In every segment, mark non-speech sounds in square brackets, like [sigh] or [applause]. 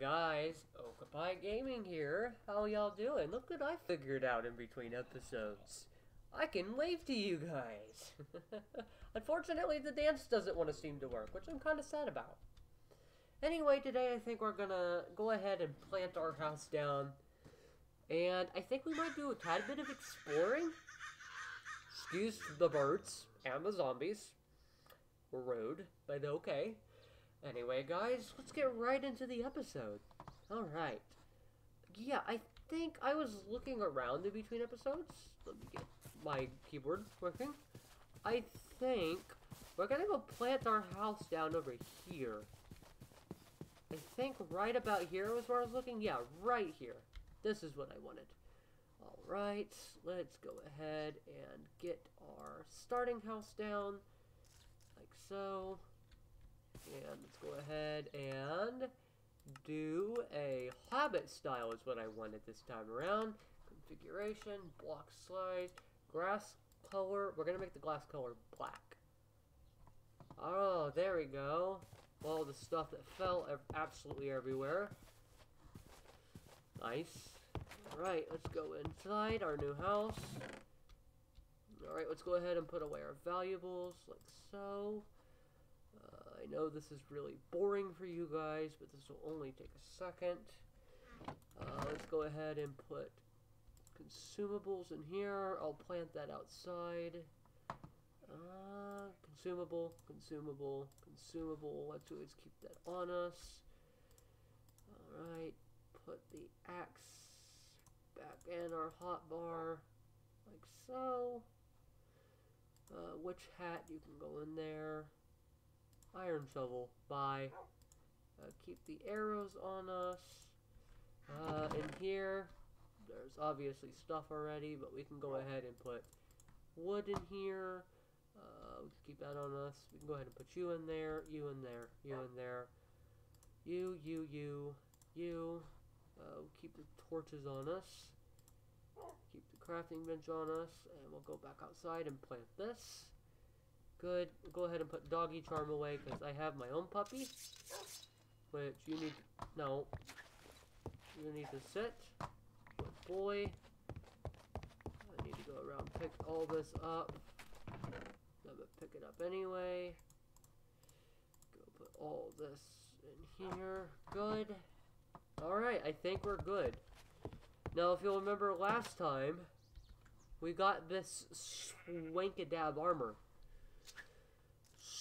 guys, Okapi Gaming here. How y'all doing? Look what I figured out in between episodes. I can wave to you guys. [laughs] Unfortunately, the dance doesn't want to seem to work, which I'm kind of sad about. Anyway, today I think we're gonna go ahead and plant our house down. And I think we might do a tad bit of exploring. Excuse the birds and the zombies. Rude, but okay. Anyway, guys, let's get right into the episode. Alright. Yeah, I think I was looking around in between episodes. Let me get my keyboard working. I think we're gonna go plant our house down over here. I think right about here was where I was looking. Yeah, right here. This is what I wanted. Alright, let's go ahead and get our starting house down. Like so. And let's go ahead and do a Hobbit style is what I wanted this time around. Configuration, block size, grass color. We're going to make the glass color black. Oh, there we go. All the stuff that fell absolutely everywhere. Nice. Alright, let's go inside our new house. Alright, let's go ahead and put away our valuables, like so. Know this is really boring for you guys, but this will only take a second. Uh, let's go ahead and put consumables in here. I'll plant that outside. Uh, consumable, consumable, consumable. Let's always keep that on us. Alright, put the axe back in our hotbar, like so. Uh, witch hat, you can go in there. Iron shovel. Bye. Uh, keep the arrows on us. Uh, in here, there's obviously stuff already, but we can go ahead and put wood in here. Uh, we can keep that on us. We can go ahead and put you in there, you in there, you in there. You, you, you, you. Uh, we'll keep the torches on us. Keep the crafting bench on us, and we'll go back outside and plant this. Good. Go ahead and put doggy charm away because I have my own puppy. Which you need. No. You need to sit. Good boy. I need to go around pick all this up. I'm gonna pick it up anyway. Go put all this in here. Good. Alright, I think we're good. Now, if you'll remember last time, we got this swankadab armor.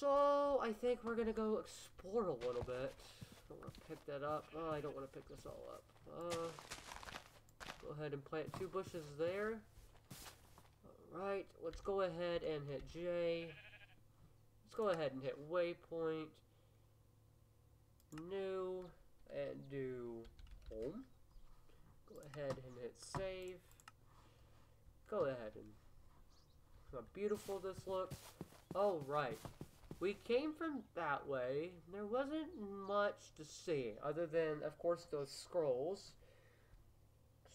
So, I think we're gonna go explore a little bit. I don't want to pick that up. Oh, I don't want to pick this all up. Uh, go ahead and plant two bushes there. Alright, let's go ahead and hit J. Let's go ahead and hit waypoint. New. And do home. Go ahead and hit save. Go ahead and... How beautiful this looks. Alright. right. We came from that way. There wasn't much to see, other than, of course, those scrolls.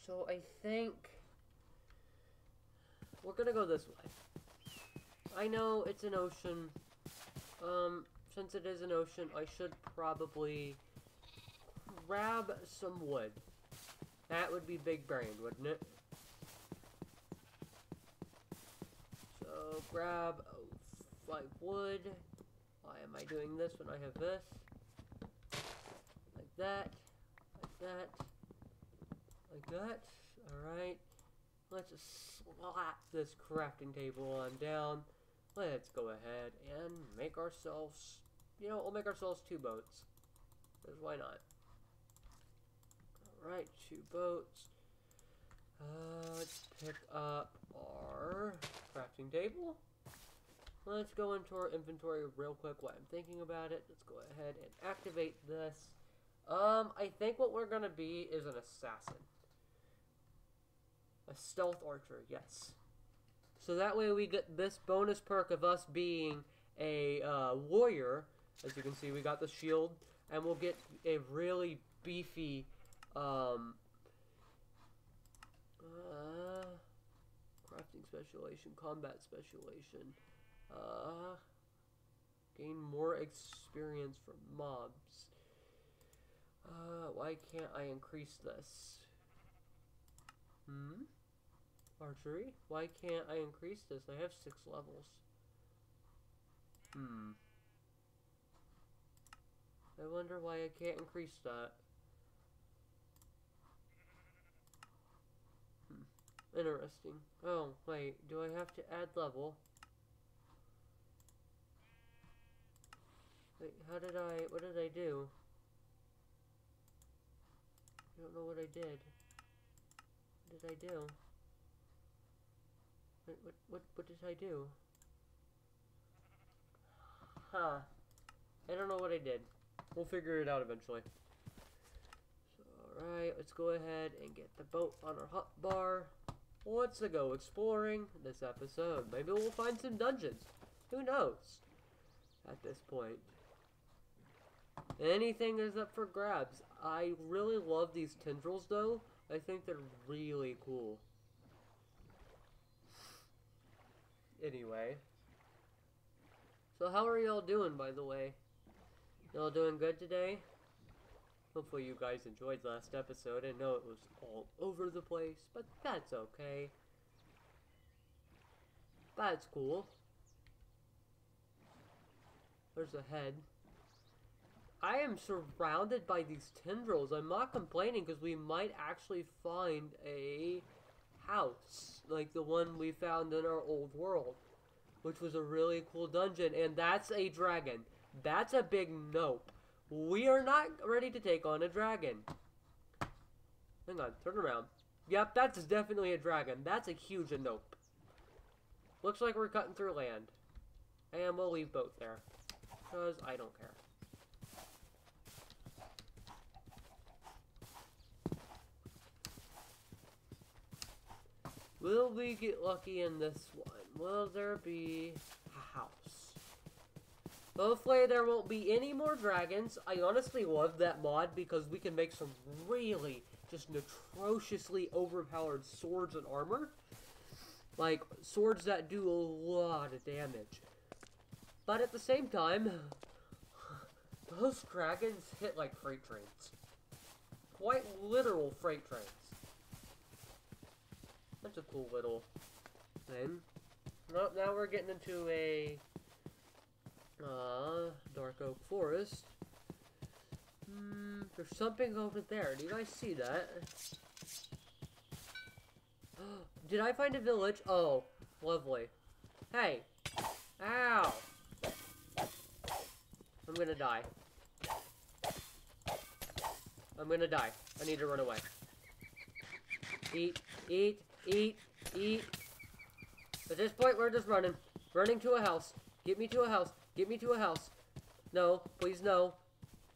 So I think we're gonna go this way. I know it's an ocean. Um, since it is an ocean, I should probably grab some wood. That would be big brain, wouldn't it? So grab five wood. Why am I doing this when I have this? Like that. Like that. Like that. Alright. Let's just slap this crafting table on down. Let's go ahead and make ourselves, you know, we'll make ourselves two boats. Because why not? Alright, two boats. Uh, let's pick up our crafting table. Let's go into our inventory real quick while I'm thinking about it. Let's go ahead and activate this. Um, I think what we're going to be is an assassin. A stealth archer, yes. So that way we get this bonus perk of us being a uh, warrior. As you can see, we got the shield. And we'll get a really beefy... Um, uh, crafting specialization, combat specialization. Uh, gain more experience from mobs. Uh, why can't I increase this? Hmm? Archery? Why can't I increase this? I have six levels. Hmm. I wonder why I can't increase that. Hmm. Interesting. Oh, wait. Do I have to add level? Wait, how did I... What did I do? I don't know what I did. What did I do? What, what, what, what did I do? Huh. I don't know what I did. We'll figure it out eventually. So, alright, let's go ahead and get the boat on our hot bar. Let's go exploring this episode. Maybe we'll find some dungeons. Who knows? At this point. Anything is up for grabs. I really love these tendrils though. I think they're really cool. Anyway. So how are y'all doing by the way? Y'all doing good today? Hopefully you guys enjoyed last episode. I know it was all over the place, but that's okay. That's cool. There's a head. I am surrounded by these tendrils. I'm not complaining because we might actually find a house like the one we found in our old world, which was a really cool dungeon. And that's a dragon. That's a big nope. We are not ready to take on a dragon. Hang on, turn around. Yep, that's definitely a dragon. That's a huge nope. Looks like we're cutting through land. And we'll leave boat there. Because I don't care. Will we get lucky in this one? Will there be a house? Hopefully there won't be any more dragons. I honestly love that mod because we can make some really just atrociously overpowered swords and armor. Like, swords that do a lot of damage. But at the same time, [sighs] those dragons hit like freight trains. Quite literal freight trains. That's a cool little thing. Well, now we're getting into a uh, dark oak forest. Hmm, there's something over there. Do you guys see that? [gasps] Did I find a village? Oh, lovely. Hey. Ow. I'm gonna die. I'm gonna die. I need to run away. Eat, eat, Eat, eat. At this point, we're just running. Running to a house. Get me to a house. Get me to a house. No, please no.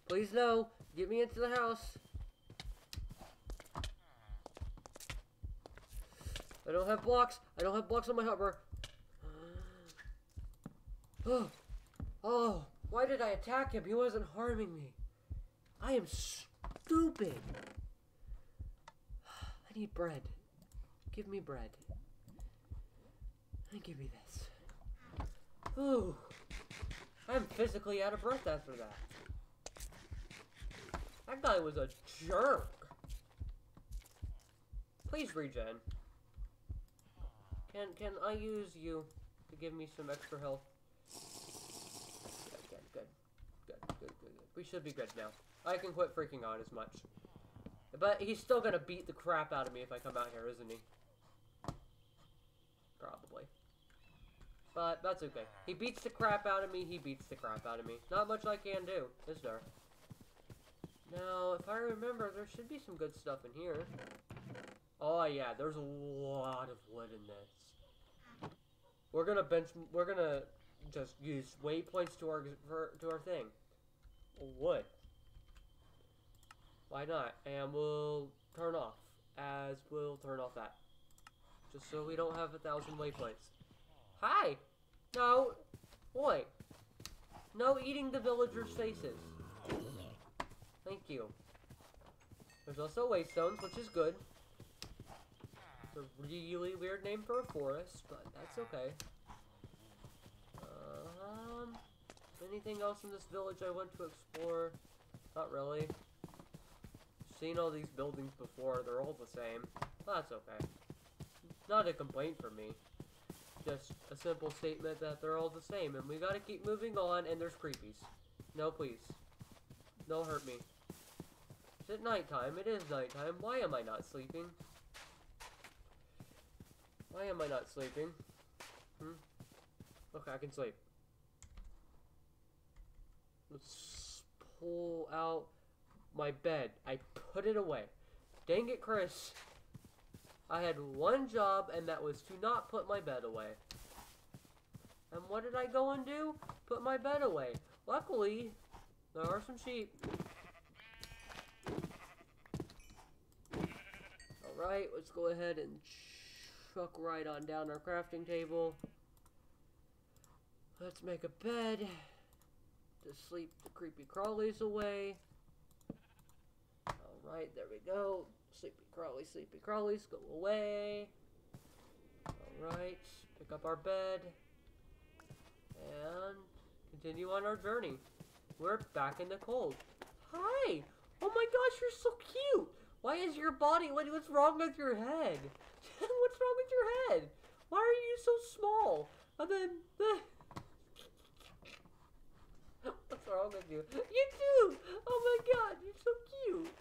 Please no. Get me into the house. I don't have blocks. I don't have blocks on my hover. [gasps] Oh, oh, why did I attack him? He wasn't harming me. I am stupid. [sighs] I need bread. Give me bread. And give me this. Ooh. I'm physically out of breath after that. That guy was a jerk. Please regen. Can can I use you to give me some extra health? Good, good, good. Good, good, good. We should be good now. I can quit freaking out as much. But he's still gonna beat the crap out of me if I come out here, isn't he? Probably. But that's okay. He beats the crap out of me, he beats the crap out of me. Not much I can do, is there? Now, if I remember, there should be some good stuff in here. Oh yeah, there's a lot of wood in this. We're gonna bench, we're gonna just use waypoints to our, for, to our thing. Wood. Why not? And we'll turn off, as we'll turn off that. Just so we don't have a thousand waypoints. Hi! No! Boy! No eating the villagers' faces. Thank you. There's also waystones, which is good. It's a really weird name for a forest, but that's okay. Um, anything else in this village I want to explore? Not really. seen all these buildings before. They're all the same. That's okay. Not a complaint from me. Just a simple statement that they're all the same, and we gotta keep moving on, and there's creepies. No, please. Don't hurt me. It's at nighttime. It is nighttime. Why am I not sleeping? Why am I not sleeping? Hmm? Okay, I can sleep. Let's pull out my bed. I put it away. Dang it, Chris. I had one job, and that was to not put my bed away. And what did I go and do? Put my bed away. Luckily, there are some sheep. Alright, let's go ahead and chuck right on down our crafting table. Let's make a bed to sleep the creepy crawlies away. Alright, there we go. Sleepy crawly, sleepy crawlies, go away. Alright, pick up our bed. And continue on our journey. We're back in the cold. Hi! Oh my gosh, you're so cute! Why is your body, what, what's wrong with your head? [laughs] what's wrong with your head? Why are you so small? And then, [laughs] what's wrong with you? You too! Oh my god, you're so cute!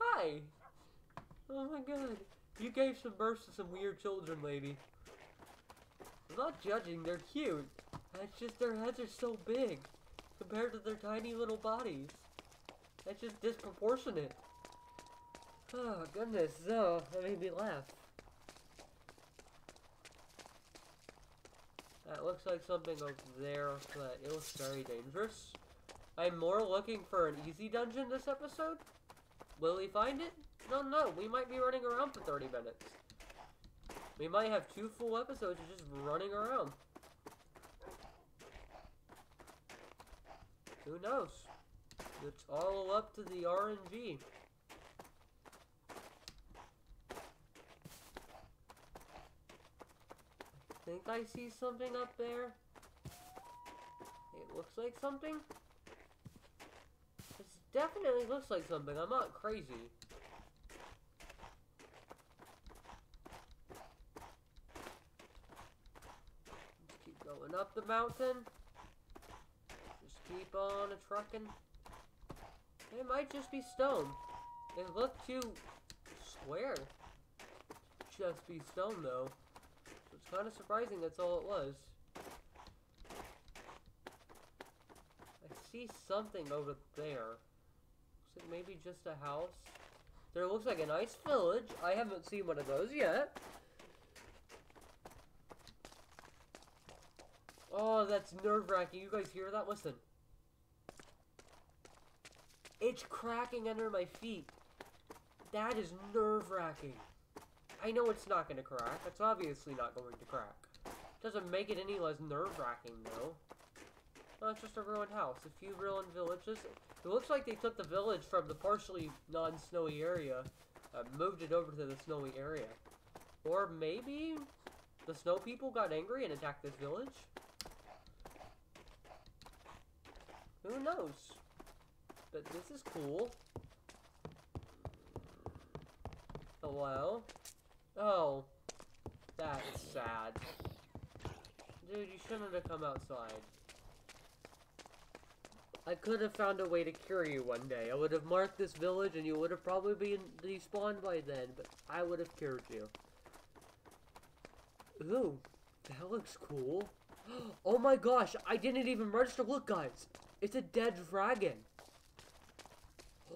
Hi! Oh my god. You gave some birth to some weird children, lady. I'm not judging, they're cute. It's just their heads are so big compared to their tiny little bodies. That's just disproportionate. Oh, goodness. Oh, that made me laugh. That looks like something over there, but it looks very dangerous. I'm more looking for an easy dungeon this episode. Will we find it? No, no, we might be running around for 30 minutes. We might have two full episodes of just running around. Who knows? It's all up to the RNG. I think I see something up there. It looks like something. It definitely looks like something. I'm not crazy. Let's keep going up the mountain. Just keep on a trucking. It might just be stone. It looked too square. Just be stone though. So it's kind of surprising that's all it was. I see something over there. Looks like maybe just a house. There looks like a nice village. I haven't seen one of those yet. Oh, that's nerve-wracking. You guys hear that? Listen. It's cracking under my feet. That is nerve-wracking. I know it's not going to crack. It's obviously not going to crack. Doesn't make it any less nerve-wracking, though. No, it's just a ruined house. A few ruined villages. It looks like they took the village from the partially non-snowy area, uh, moved it over to the snowy area. Or maybe the snow people got angry and attacked this village? Who knows? But this is cool. Hello? Oh. That's sad. Dude, you shouldn't have come outside. I could have found a way to cure you one day. I would have marked this village and you would have probably been despawned by then, but I would have cured you. Ooh, that looks cool. [gasps] Oh my gosh, I didn't even register. Look, guys. It's a dead dragon. [gasps]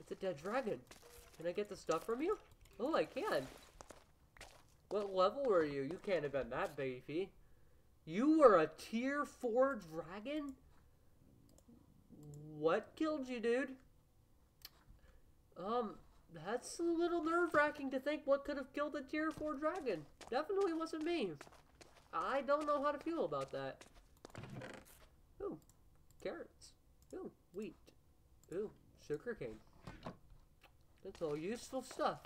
It's a dead dragon. Can I get the stuff from you? Oh, I can. What level were you? You can't have been that beefy. You were a tier 4 dragon? What killed you, dude? Um, that's a little nerve-wracking to think what could have killed a tier 4 dragon. Definitely wasn't me. I don't know how to feel about that. Carrots. Ooh, wheat. Ooh, sugarcane. That's all useful stuff.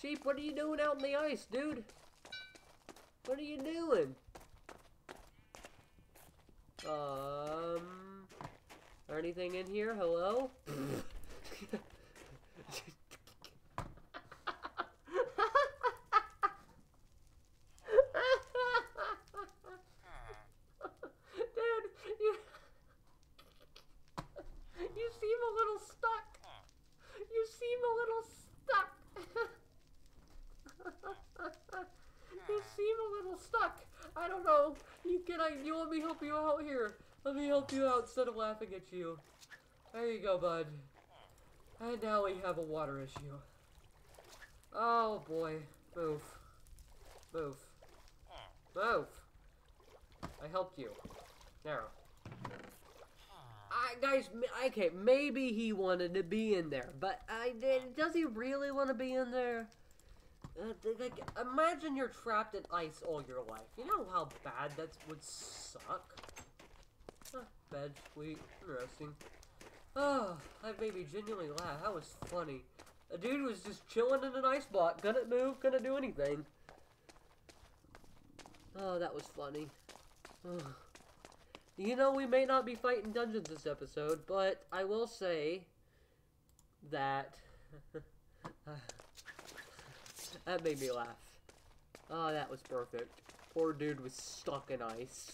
Sheep, what are you doing out in the ice, dude? What are you doing? Um, anything in here? Hello? [laughs] [laughs] Dude, you you seem a little stuck. You seem a little stuck. [laughs] you seem a little stuck. I don't know. You can I you want me help you out here? Let me help you out instead of laughing at you. There you go, bud. And now we have a water issue. Oh boy. Move. Move. Move. I helped you. Now. I, guys, okay, maybe he wanted to be in there, but I. Does he really want to be in there? Uh, like, imagine you're trapped in ice all your life. You know how bad that would suck. Huh, bed, sweet, interesting. Oh, that made me genuinely laugh. That was funny. A dude was just chilling in an ice block, couldn't move, couldn't do anything. Oh, that was funny. You know, we may not be fighting dungeons this episode, but I will say that [laughs] that made me laugh. Oh, that was perfect. Poor dude was stuck in ice.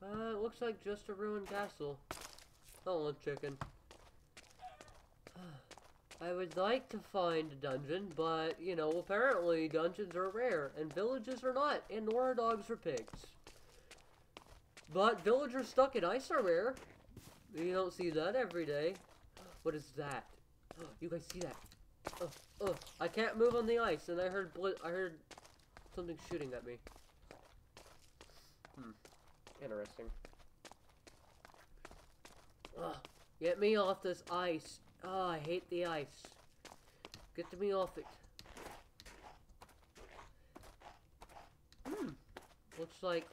Uh, it looks like just a ruined castle. Hold on, chicken. [sighs] I would like to find a dungeon, but, you know, apparently dungeons are rare, and villages are not, and nor are dogs or pigs. But villagers stuck in ice are rare. You don't see that every day. What is that? [gasps] You guys see that? Oh, oh, I can't move on the ice, and I heard I heard something shooting at me. Hmm. Interesting. Ugh, get me off this ice. Oh, I hate the ice. Get me off it. Hmm. Looks like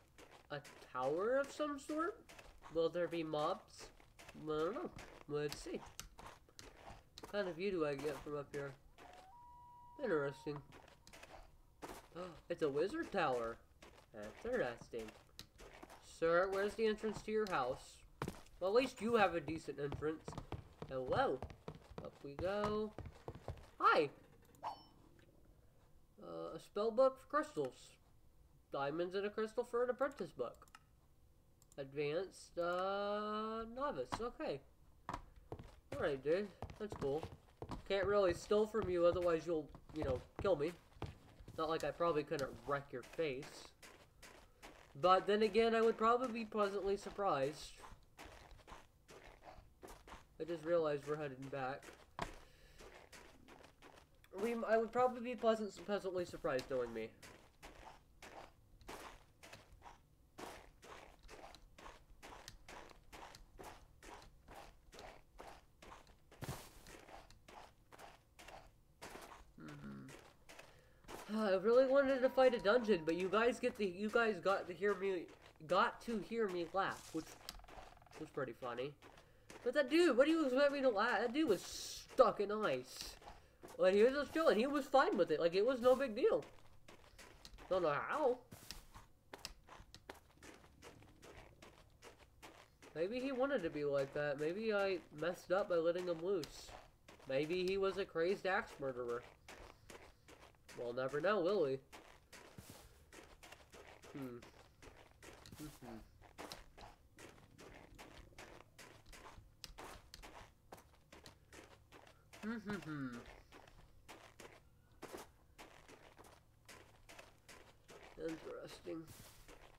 a tower of some sort. Will there be mobs? I don't know. Let's see. What kind of view do I get from up here? Interesting. [gasps] it's a wizard tower. That's interesting. Sir, where's the entrance to your house? Well, at least you have a decent entrance. Hello. Up we go. Hi. Uh, a spell book for crystals. Diamonds and a crystal for an apprentice book. Advanced, uh, novice. Okay. Alright, dude. That's cool. Can't really steal from you, otherwise you'll, you know, kill me. Not like I probably couldn't wreck your face. But then again, I would probably be pleasantly surprised. I just realized we're heading back. We, I would probably be pleasant, pleasantly surprised knowing me. Mhm. [sighs] I really wanted to fight a dungeon, but you guys get the you guys got to hear me got to hear me laugh, which was pretty funny. But that dude, what do you expect me to laugh? That dude was stuck in ice. Like he was just chilling. He was fine with it. Like it was no big deal. Don't know how. Maybe he wanted to be like that. Maybe I messed up by letting him loose. Maybe he was a crazed axe murderer. We'll never know, will we? Hmm. Mhm. Hmm. Interesting.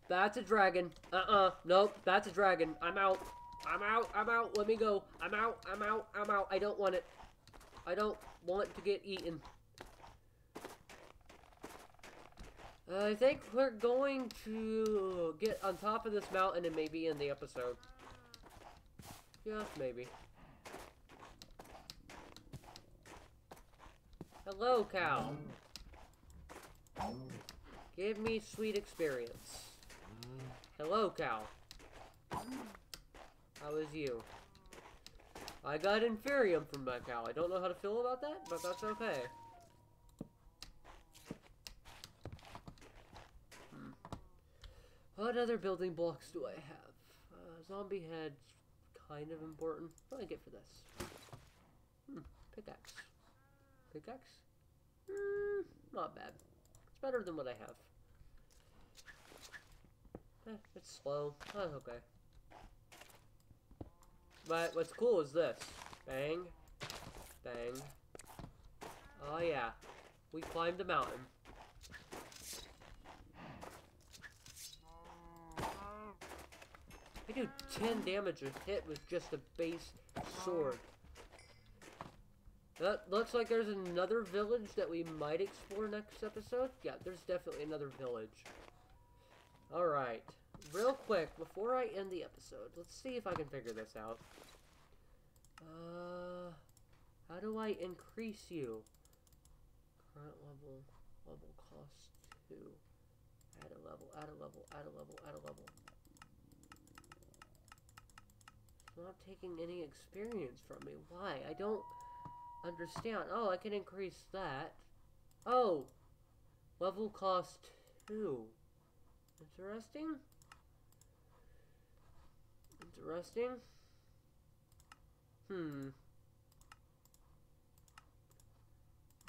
That's a dragon. Uh-uh. Nope. That's a dragon. I'm out. I'm out. I'm out. Let me go. I'm out. I'm out. I'm out. I don't want it. I don't want to get eaten. I think we're going to get on top of this mountain and maybe end the episode. Just maybe. Hello, cow. Give me sweet experience. Hello, cow. How is you? I got Inferium from that cow. I don't know how to feel about that, but that's okay. Hmm. What other building blocks do I have? Uh, zombie head's kind of important. What do I get for this? Hmm, pickaxe. Pickaxe? Hmm, not bad. It's better than what I have. Eh, it's slow. That's okay. But what's cool is this. Bang. Bang. Oh yeah. We climbed a mountain. I do 10 damage a hit with just a base sword. That looks like there's another village that we might explore next episode. Yeah, there's definitely another village. Alright. Real quick, before I end the episode, let's see if I can figure this out. Uh, how do I increase you? Current level, level cost 2. Add a level, add a level, add a level, add a level. It's not taking any experience from me. Why? I don't understand. Oh, I can increase that. Oh! Level cost 2. Interesting. Interesting. Hmm.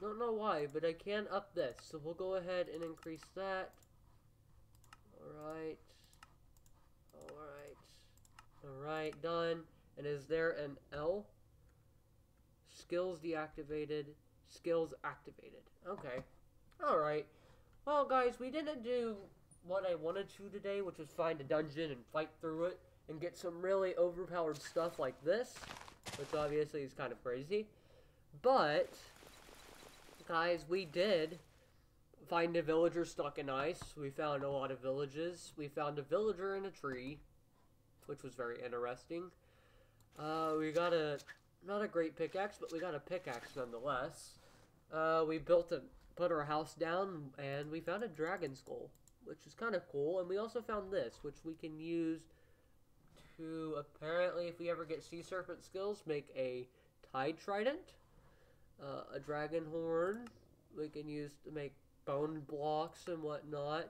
Don't know why, but I can up this. So we'll go ahead and increase that. Alright. Alright. Alright, done. And is there an L? Skills deactivated. Skills activated. Okay. Alright. Well, guys, we didn't do what I wanted to today, which was find a dungeon and fight through it and get some really overpowered stuff like this, which obviously is kind of crazy. But, guys, we did find a villager stuck in ice. We found a lot of villages. We found a villager in a tree, which was very interesting. Uh, we got a, not a great pickaxe, but we got a pickaxe nonetheless. Uh, we built a, put our house down, and we found a dragon skull which is kind of cool. And we also found this, which we can use to apparently, if we ever get sea serpent skills, make a tide trident, uh, a dragon horn. We can use to make bone blocks and whatnot.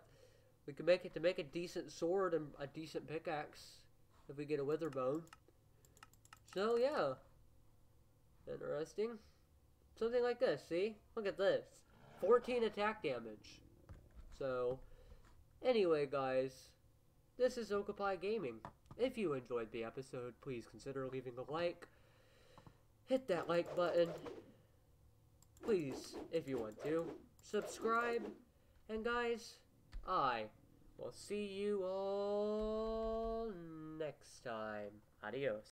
We can make it to make a decent sword and a decent pickaxe if we get a wither bone. So yeah, interesting. Something like this. See, look at this, 14 attack damage. So Anyway, guys, this is Okapi Gaming. If you enjoyed the episode, please consider leaving a like. Hit that like button. Please, if you want to. Subscribe. And guys, I will see you all next time. Adios.